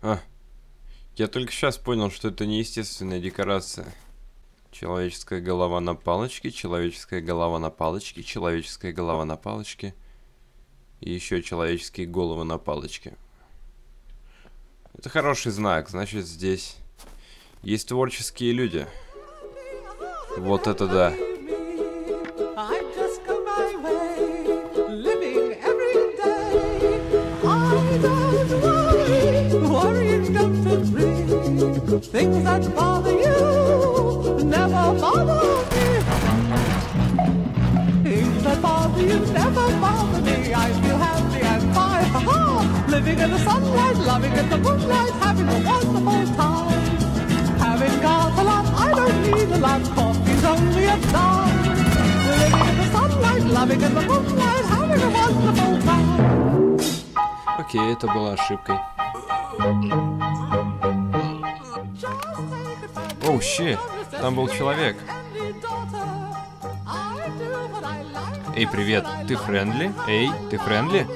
А, я только сейчас понял, что это неестественная декорация. Человеческая голова на палочке, человеческая голова на палочке, человеческая голова на палочке. И еще человеческие головы на палочке. Это хороший знак, значит здесь есть творческие люди. Вот это да. Things that bother you never bother me. Things that bother you never bother me. I feel happy and fine, ha ha. Living in the sunlight, loving in the moonlight, having a wonderful time. Having got a lot, I don't need a lot. Coffee's only a dime. Living in the sunlight, loving in the moonlight, having a wonderful time. Окей, это была ошибкой. Оу, shit, там был человек. Эй, привет, ты friendly? Эй, ты friendly?